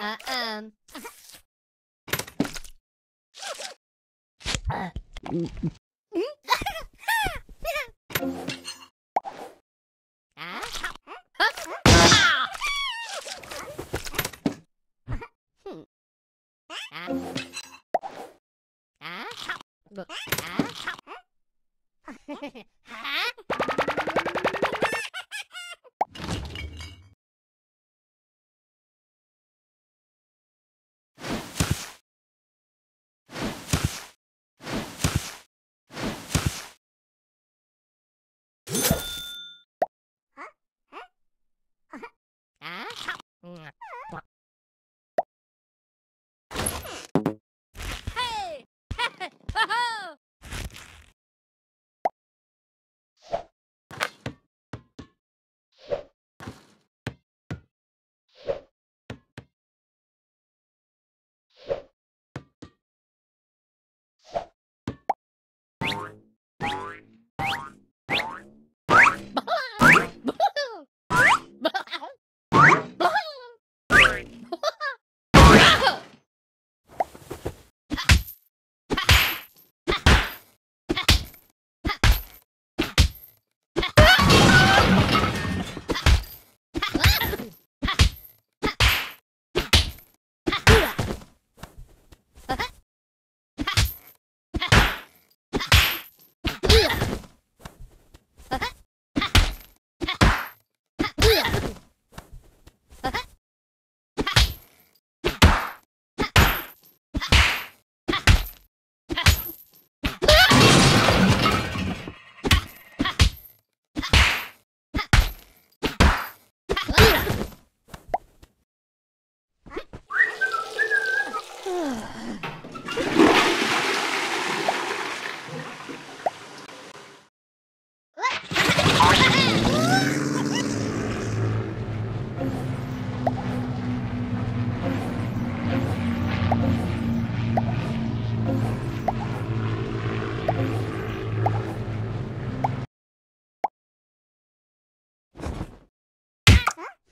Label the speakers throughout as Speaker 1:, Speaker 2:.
Speaker 1: Uh-uh. Hả?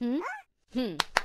Speaker 1: 嗯？哼。